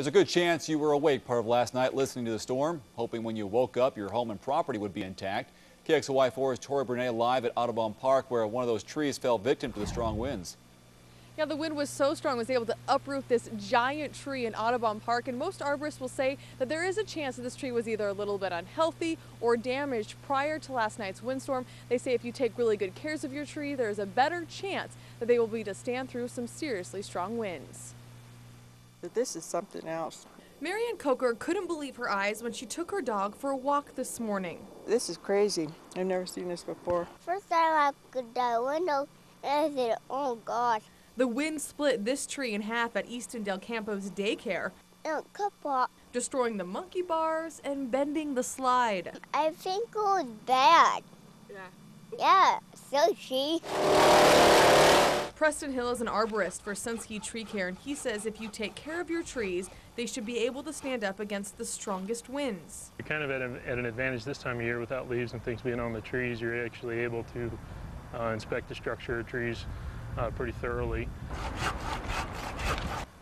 There's a good chance you were awake part of last night listening to the storm, hoping when you woke up your home and property would be intact. KXLY4's Tori Brunetti live at Audubon Park where one of those trees fell victim to the strong winds. Yeah, the wind was so strong it was able to uproot this giant tree in Audubon Park, and most arborists will say that there is a chance that this tree was either a little bit unhealthy or damaged prior to last night's windstorm. They say if you take really good cares of your tree, there is a better chance that they will be to stand through some seriously strong winds. But this is something else. Marianne Coker couldn't believe her eyes when she took her dog for a walk this morning. This is crazy. I've never seen this before. First time I looked out the window and I said, oh gosh. The wind split this tree in half at Easton Del Campo's daycare, And kaput. destroying the monkey bars and bending the slide. I think it was bad. Yeah. Yeah, so she. Preston Hill is an arborist for Sunski Tree Care, and he says if you take care of your trees, they should be able to stand up against the strongest winds. You're kind of at an, at an advantage this time of year without leaves and things being on the trees. You're actually able to uh, inspect the structure of trees uh, pretty thoroughly.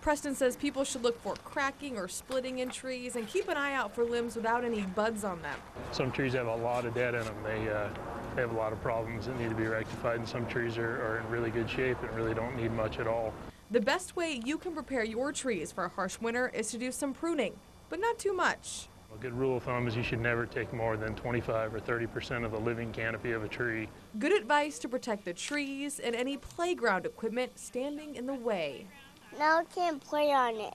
Preston says people should look for cracking or splitting in trees and keep an eye out for limbs without any buds on them. Some trees have a lot of dead in them. They, uh, they have a lot of problems that need to be rectified, and some trees are, are in really good shape and really don't need much at all. The best way you can prepare your trees for a harsh winter is to do some pruning, but not too much. A good rule of thumb is you should never take more than 25 or 30 percent of the living canopy of a tree. Good advice to protect the trees and any playground equipment standing in the way. Now I can't play on it.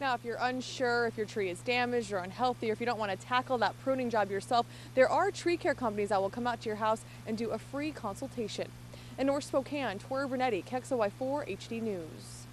Now, if you're unsure if your tree is damaged or unhealthy, or if you don't want to tackle that pruning job yourself, there are tree care companies that will come out to your house and do a free consultation. In North Spokane, Tori Brunetti, KXLY4 HD News.